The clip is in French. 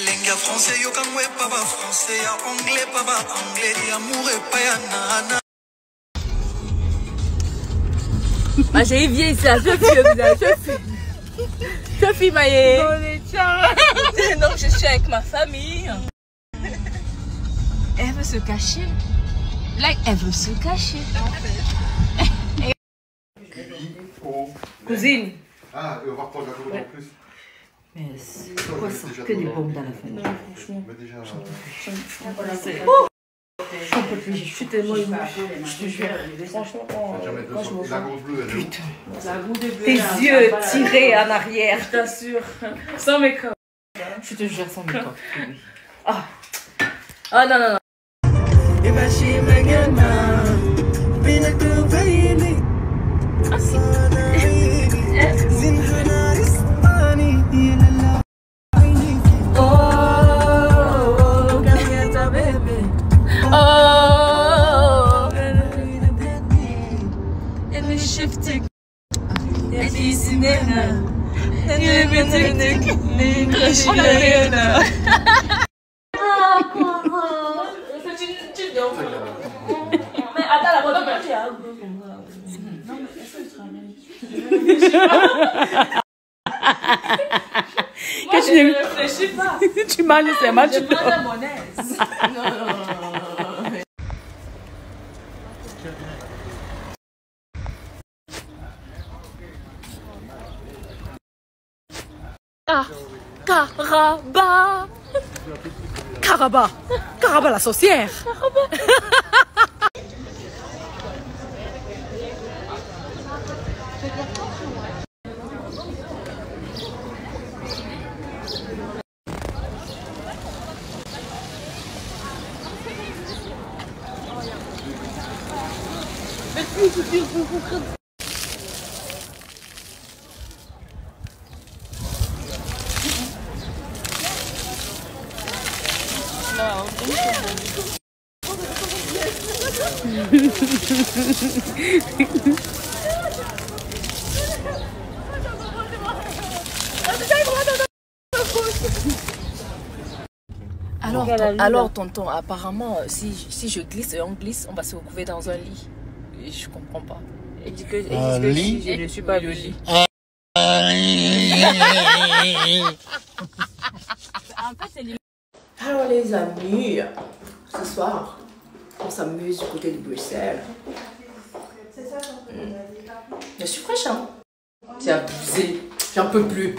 elengi ya français yokango epa bafrançais ya anglais pa baanglais yamour epai ya nana Ah, j'ai viens ici, je fuis, je fuis. Je Maïe. Donc, je suis avec ma famille. Elle veut se cacher. Like, elle veut se cacher. Cousine. Ah, on va reprendre la photo en plus. Mais c'est quoi ça Que des bombes dans la famille. Mais déjà, J'en peux plus, je suis tellement émue. Je te jure. Franchement, jamais moi je me où Tes yeux tirés en arrière. Je t'assure. Sans make-up. Je te jure sans make-up. Ah. Ah, non, non, non. Oh, attends, la photo, mais tu as Que tu ne réfléchis pas. tu manges c'est mal, tu Je prends à mon aise. Non, non, non, non. Ah, Caraba. Caraba. Caraba la sorcière Alors, alors, tonton, apparemment, si, si je glisse et on glisse, on va se retrouver dans un lit. Et je comprends pas. Elle dit que, elle dit Un que lit si je ne suis pas le lit. Alors les amis, ce soir, on s'amuse du côté de Bruxelles. Hmm. Je suis fraîche, hein C'est abusé, j'en peux plus.